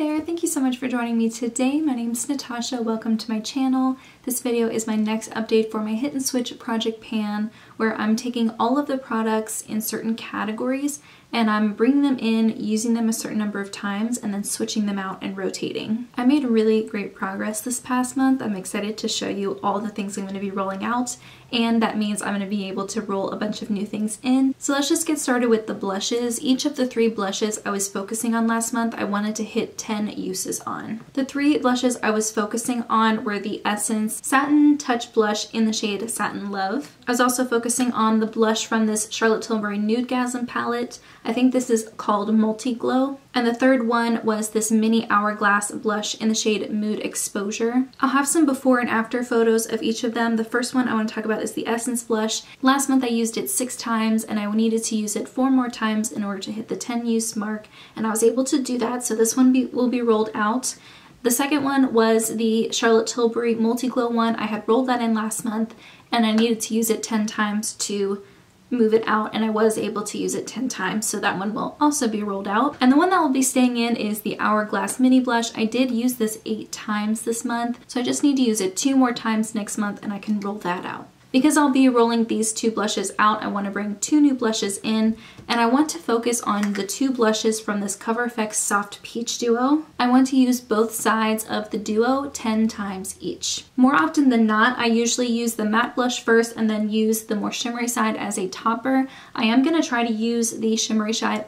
there, thank you so much for joining me today. My name is Natasha, welcome to my channel. This video is my next update for my Hit and Switch project pan where I'm taking all of the products in certain categories and I'm bringing them in, using them a certain number of times, and then switching them out and rotating. I made really great progress this past month. I'm excited to show you all the things I'm going to be rolling out, and that means I'm going to be able to roll a bunch of new things in. So let's just get started with the blushes. Each of the three blushes I was focusing on last month, I wanted to hit 10 uses on. The three blushes I was focusing on were the Essence Satin Touch Blush in the shade Satin Love. I was also focusing on the blush from this Charlotte Tilbury Nude Nudegasm palette. I think this is called Multi Glow. And the third one was this mini hourglass blush in the shade Mood Exposure. I'll have some before and after photos of each of them. The first one I want to talk about is the Essence blush. Last month I used it six times and I needed to use it four more times in order to hit the 10 use mark and I was able to do that so this one be, will be rolled out. The second one was the Charlotte Tilbury Multi Glow one. I had rolled that in last month and I needed to use it 10 times to move it out and I was able to use it 10 times so that one will also be rolled out. And the one that will be staying in is the Hourglass Mini Blush. I did use this eight times this month so I just need to use it two more times next month and I can roll that out. Because I'll be rolling these two blushes out, I want to bring two new blushes in, and I want to focus on the two blushes from this Cover FX Soft Peach Duo. I want to use both sides of the duo 10 times each. More often than not, I usually use the matte blush first and then use the more shimmery side as a topper. I am going to try to use the shimmery side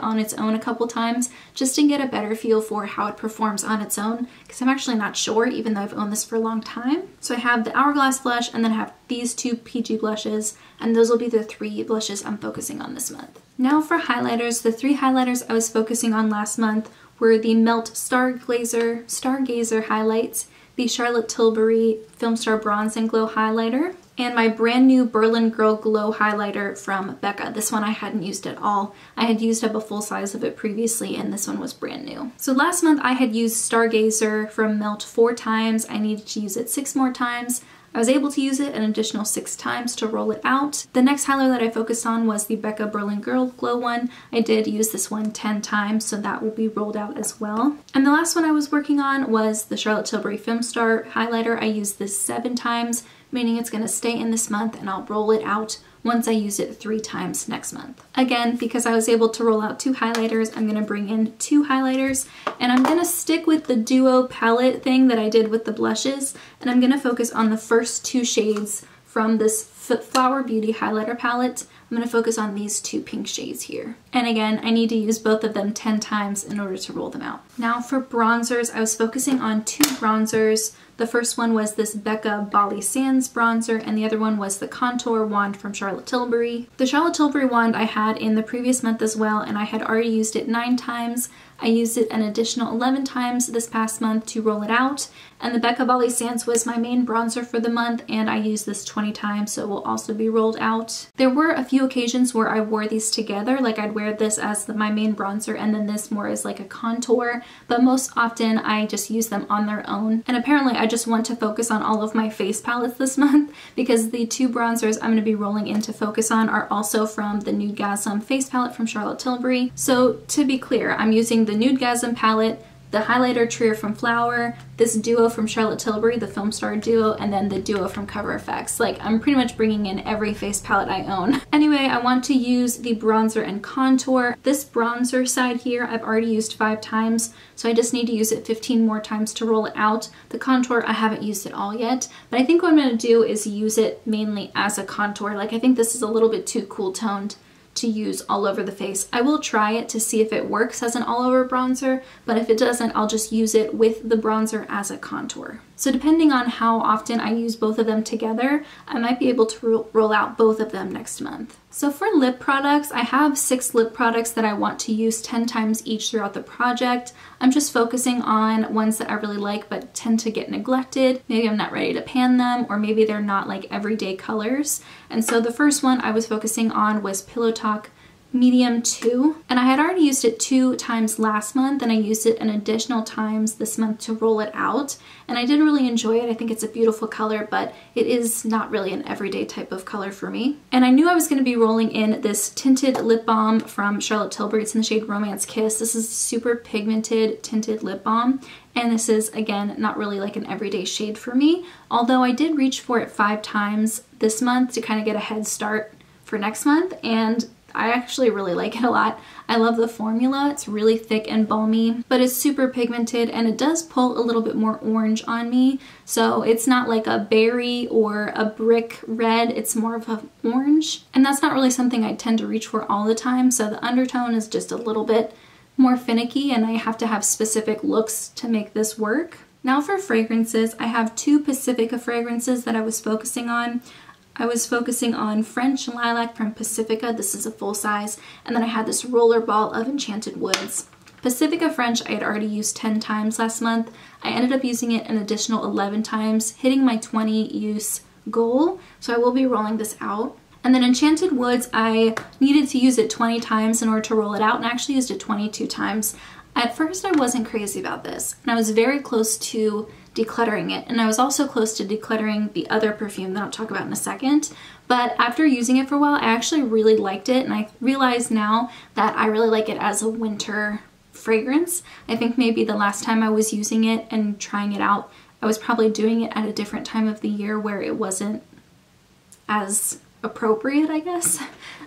on its own a couple times just to get a better feel for how it performs on its own because I'm actually not sure even though I've owned this for a long time. So I have the Hourglass blush and then I have these two PG blushes, and those will be the three blushes I'm focusing on this month. Now for highlighters, the three highlighters I was focusing on last month were the Melt Stargazer, Stargazer highlights, the Charlotte Tilbury Filmstar Bronze and Glow highlighter, and my brand new Berlin Girl Glow highlighter from Becca. This one I hadn't used at all. I had used up a full size of it previously and this one was brand new. So last month I had used Stargazer from Melt four times. I needed to use it six more times. I was able to use it an additional six times to roll it out. The next highlighter that I focused on was the Becca Berlin Girl Glow one. I did use this one 10 times, so that will be rolled out as well. And the last one I was working on was the Charlotte Tilbury Film Star highlighter. I used this seven times, meaning it's gonna stay in this month and I'll roll it out once I use it three times next month. Again, because I was able to roll out two highlighters, I'm gonna bring in two highlighters and I'm gonna stick with the duo palette thing that I did with the blushes and I'm gonna focus on the first two shades from this Flower Beauty highlighter palette. I'm to focus on these two pink shades here. And again, I need to use both of them 10 times in order to roll them out. Now for bronzers, I was focusing on two bronzers the first one was this Becca Bali Sands bronzer and the other one was the Contour Wand from Charlotte Tilbury. The Charlotte Tilbury wand I had in the previous month as well and I had already used it nine times. I used it an additional 11 times this past month to roll it out and the Becca Bali Sands was my main bronzer for the month and I used this 20 times so it will also be rolled out. There were a few occasions where I wore these together like I'd wear this as the, my main bronzer and then this more as like a contour but most often I just use them on their own and apparently I just want to focus on all of my face palettes this month because the two bronzers I'm going to be rolling in to focus on are also from the Nude Nudegasm face palette from Charlotte Tilbury. So to be clear, I'm using the Nude Nudegasm palette the highlighter trio from Flower, this duo from Charlotte Tilbury, the Film Star duo, and then the duo from Cover FX. Like, I'm pretty much bringing in every face palette I own. Anyway, I want to use the bronzer and contour. This bronzer side here, I've already used five times, so I just need to use it 15 more times to roll it out. The contour, I haven't used it all yet, but I think what I'm gonna do is use it mainly as a contour. Like, I think this is a little bit too cool toned to use all over the face. I will try it to see if it works as an all over bronzer, but if it doesn't, I'll just use it with the bronzer as a contour. So depending on how often I use both of them together, I might be able to roll out both of them next month. So for lip products, I have six lip products that I want to use 10 times each throughout the project. I'm just focusing on ones that I really like but tend to get neglected. Maybe I'm not ready to pan them or maybe they're not like everyday colors. And so the first one I was focusing on was Pillow Talk medium 2 and I had already used it two times last month and I used it an additional times this month to roll it out and I did really enjoy it. I think it's a beautiful color but it is not really an everyday type of color for me. And I knew I was going to be rolling in this tinted lip balm from Charlotte Tilbury. It's in the shade Romance Kiss. This is super pigmented tinted lip balm and this is again not really like an everyday shade for me although I did reach for it five times this month to kind of get a head start for next month and I actually really like it a lot. I love the formula. It's really thick and balmy, but it's super pigmented and it does pull a little bit more orange on me. So it's not like a berry or a brick red. It's more of an orange. And that's not really something I tend to reach for all the time. So the undertone is just a little bit more finicky and I have to have specific looks to make this work. Now for fragrances, I have two Pacifica fragrances that I was focusing on. I was focusing on French Lilac from Pacifica. This is a full size. And then I had this roller ball of Enchanted Woods. Pacifica French I had already used 10 times last month. I ended up using it an additional 11 times, hitting my 20 use goal. So I will be rolling this out. And then Enchanted Woods, I needed to use it 20 times in order to roll it out and I actually used it 22 times. At first I wasn't crazy about this and I was very close to decluttering it. And I was also close to decluttering the other perfume that I'll talk about in a second. But after using it for a while, I actually really liked it. And I realize now that I really like it as a winter fragrance. I think maybe the last time I was using it and trying it out, I was probably doing it at a different time of the year where it wasn't as appropriate, I guess.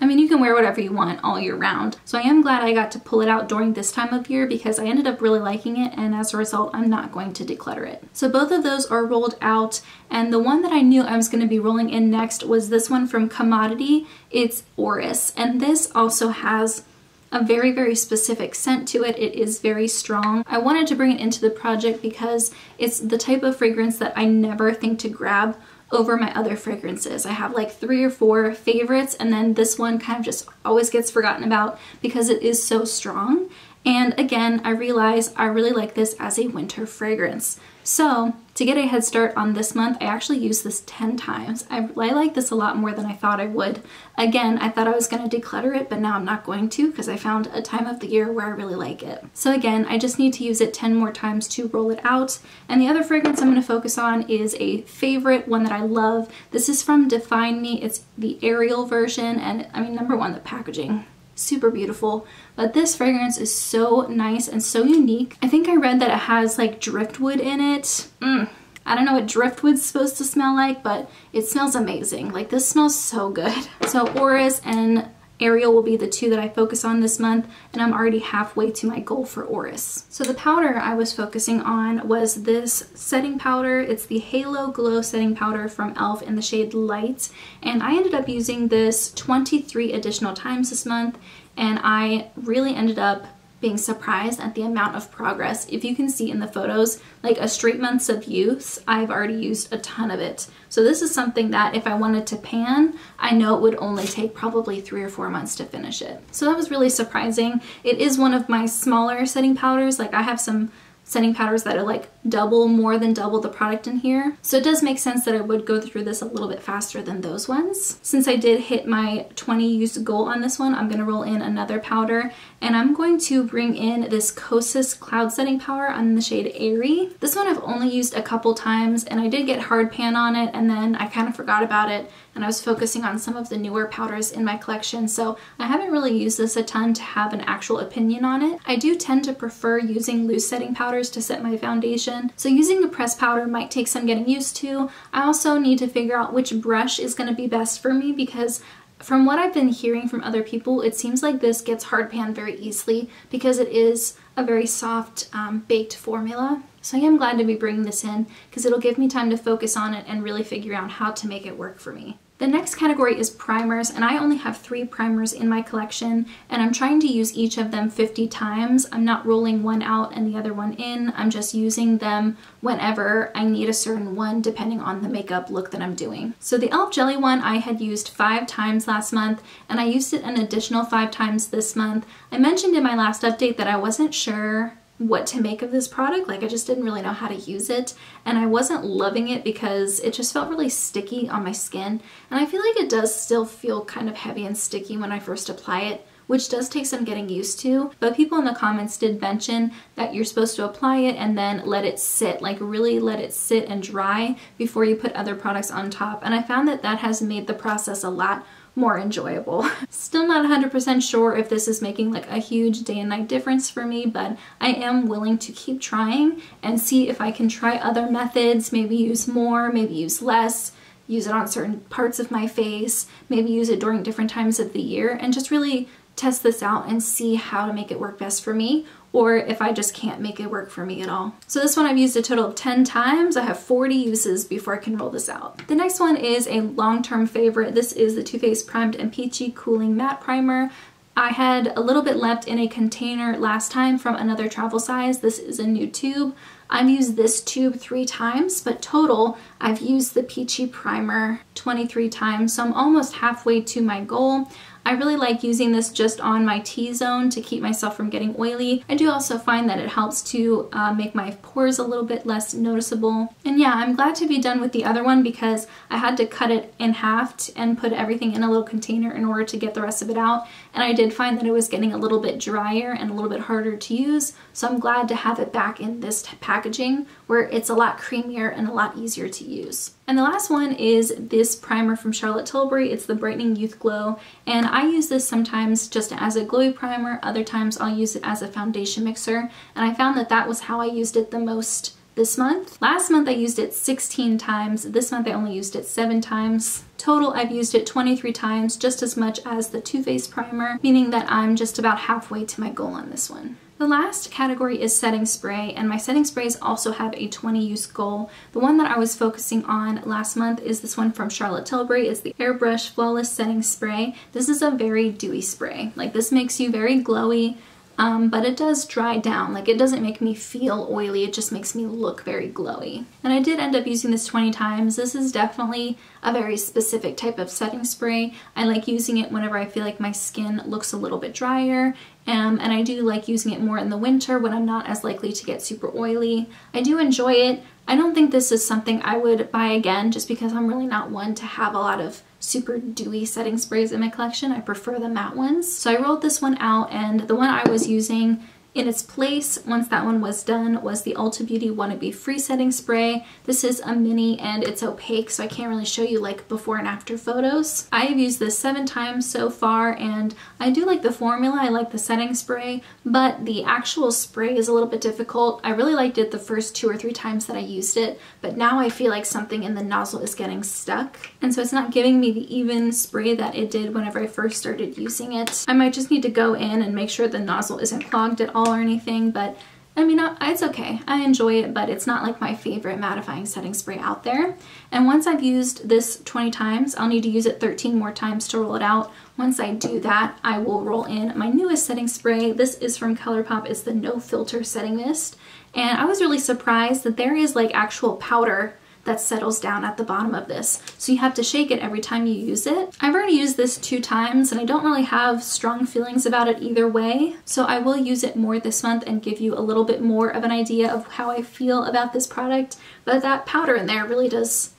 I mean, you can wear whatever you want all year round. So I am glad I got to pull it out during this time of year because I ended up really liking it and as a result, I'm not going to declutter it. So both of those are rolled out and the one that I knew I was going to be rolling in next was this one from Commodity. It's Orris and this also has a very, very specific scent to it. It is very strong. I wanted to bring it into the project because it's the type of fragrance that I never think to grab over my other fragrances. I have like three or four favorites and then this one kind of just always gets forgotten about because it is so strong. And again, I realize I really like this as a winter fragrance. So to get a head start on this month, I actually used this 10 times. I, I like this a lot more than I thought I would. Again, I thought I was going to declutter it, but now I'm not going to because I found a time of the year where I really like it. So again, I just need to use it 10 more times to roll it out. And the other fragrance I'm to focus on is a favorite, one that I love. This is from Define Me. It's the Ariel version, and I mean, number one, the packaging super beautiful. But this fragrance is so nice and so unique. I think I read that it has like driftwood in it. Mm. I don't know what driftwood's supposed to smell like, but it smells amazing. Like this smells so good. So Orris and Ariel will be the two that I focus on this month and I'm already halfway to my goal for Orris. So the powder I was focusing on was this setting powder. It's the Halo Glow setting powder from e.l.f. in the shade Light and I ended up using this 23 additional times this month and I really ended up being surprised at the amount of progress. If you can see in the photos, like a straight months of use, I've already used a ton of it. So this is something that if I wanted to pan, I know it would only take probably three or four months to finish it. So that was really surprising. It is one of my smaller setting powders. Like I have some setting powders that are like double, more than double the product in here. So it does make sense that I would go through this a little bit faster than those ones. Since I did hit my 20 use goal on this one, I'm gonna roll in another powder and I'm going to bring in this Kosas Cloud Setting Powder on the shade Airy. This one I've only used a couple times and I did get hard pan on it and then I kind of forgot about it and I was focusing on some of the newer powders in my collection so I haven't really used this a ton to have an actual opinion on it. I do tend to prefer using loose setting powders to set my foundation so using a pressed powder might take some getting used to. I also need to figure out which brush is going to be best for me because from what I've been hearing from other people, it seems like this gets hard pan very easily because it is a very soft um, baked formula. So I am glad to be bringing this in because it'll give me time to focus on it and really figure out how to make it work for me. The next category is primers and I only have three primers in my collection and I'm trying to use each of them 50 times. I'm not rolling one out and the other one in. I'm just using them whenever I need a certain one depending on the makeup look that I'm doing. So the e.l.f. Jelly one I had used five times last month and I used it an additional five times this month. I mentioned in my last update that I wasn't sure what to make of this product. Like I just didn't really know how to use it and I wasn't loving it because it just felt really sticky on my skin and I feel like it does still feel kind of heavy and sticky when I first apply it which does take some getting used to. But people in the comments did mention that you're supposed to apply it and then let it sit, like really let it sit and dry before you put other products on top. And I found that that has made the process a lot more enjoyable. Still not 100% sure if this is making like a huge day and night difference for me, but I am willing to keep trying and see if I can try other methods, maybe use more, maybe use less, use it on certain parts of my face, maybe use it during different times of the year, and just really test this out and see how to make it work best for me or if I just can't make it work for me at all. So this one I've used a total of 10 times. I have 40 uses before I can roll this out. The next one is a long-term favorite. This is the Too Faced Primed and Peachy Cooling Matte Primer. I had a little bit left in a container last time from another travel size. This is a new tube. I've used this tube three times, but total, I've used the Peachy Primer 23 times, so I'm almost halfway to my goal. I really like using this just on my T-zone to keep myself from getting oily. I do also find that it helps to uh, make my pores a little bit less noticeable. And yeah, I'm glad to be done with the other one because I had to cut it in half and put everything in a little container in order to get the rest of it out. And I did find that it was getting a little bit drier and a little bit harder to use. So I'm glad to have it back in this packaging where it's a lot creamier and a lot easier to use. And the last one is this primer from Charlotte Tilbury. It's the Brightening Youth Glow. And I use this sometimes just as a glowy primer. Other times I'll use it as a foundation mixer. And I found that that was how I used it the most this month. Last month I used it 16 times. This month I only used it 7 times. Total I've used it 23 times, just as much as the Too Faced primer, meaning that I'm just about halfway to my goal on this one. The last category is setting spray, and my setting sprays also have a 20 use goal. The one that I was focusing on last month is this one from Charlotte Tilbury. It's the Airbrush Flawless Setting Spray. This is a very dewy spray. Like this makes you very glowy, um, but it does dry down. Like it doesn't make me feel oily, it just makes me look very glowy. And I did end up using this 20 times. This is definitely a very specific type of setting spray. I like using it whenever I feel like my skin looks a little bit drier um, and I do like using it more in the winter when I'm not as likely to get super oily. I do enjoy it. I don't think this is something I would buy again just because I'm really not one to have a lot of super dewy setting sprays in my collection. I prefer the matte ones. So I rolled this one out and the one I was using in its place, once that one was done, was the Ulta Beauty Wannabe Free Setting Spray. This is a mini and it's opaque, so I can't really show you like before and after photos. I have used this seven times so far, and I do like the formula. I like the setting spray, but the actual spray is a little bit difficult. I really liked it the first two or three times that I used it, but now I feel like something in the nozzle is getting stuck, and so it's not giving me the even spray that it did whenever I first started using it. I might just need to go in and make sure the nozzle isn't clogged at all or anything, but I mean, it's okay. I enjoy it, but it's not like my favorite mattifying setting spray out there. And once I've used this 20 times, I'll need to use it 13 more times to roll it out. Once I do that, I will roll in my newest setting spray. This is from ColourPop. It's the No Filter Setting Mist. And I was really surprised that there is like actual powder that settles down at the bottom of this. So you have to shake it every time you use it. I've already used this two times and I don't really have strong feelings about it either way. So I will use it more this month and give you a little bit more of an idea of how I feel about this product. But that powder in there really does,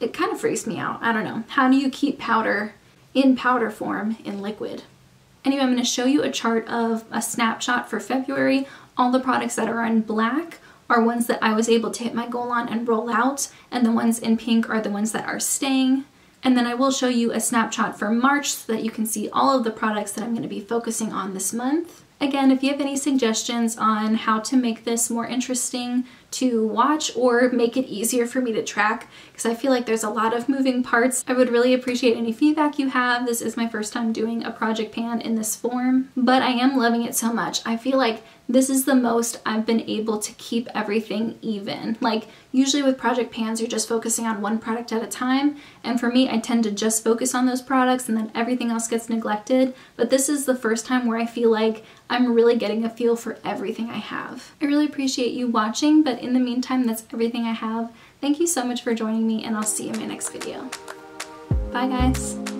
it kind of freaks me out. I don't know. How do you keep powder in powder form in liquid? Anyway, I'm going to show you a chart of a snapshot for February. All the products that are in black are ones that I was able to hit my goal on and roll out, and the ones in pink are the ones that are staying. And then I will show you a snapshot for March so that you can see all of the products that I'm going to be focusing on this month. Again, if you have any suggestions on how to make this more interesting to watch or make it easier for me to track, because I feel like there's a lot of moving parts, I would really appreciate any feedback you have. This is my first time doing a project pan in this form, but I am loving it so much. I feel like this is the most I've been able to keep everything even. Like usually with project pans, you're just focusing on one product at a time. And for me, I tend to just focus on those products and then everything else gets neglected. But this is the first time where I feel like I'm really getting a feel for everything I have. I really appreciate you watching, but in the meantime, that's everything I have. Thank you so much for joining me and I'll see you in my next video. Bye guys.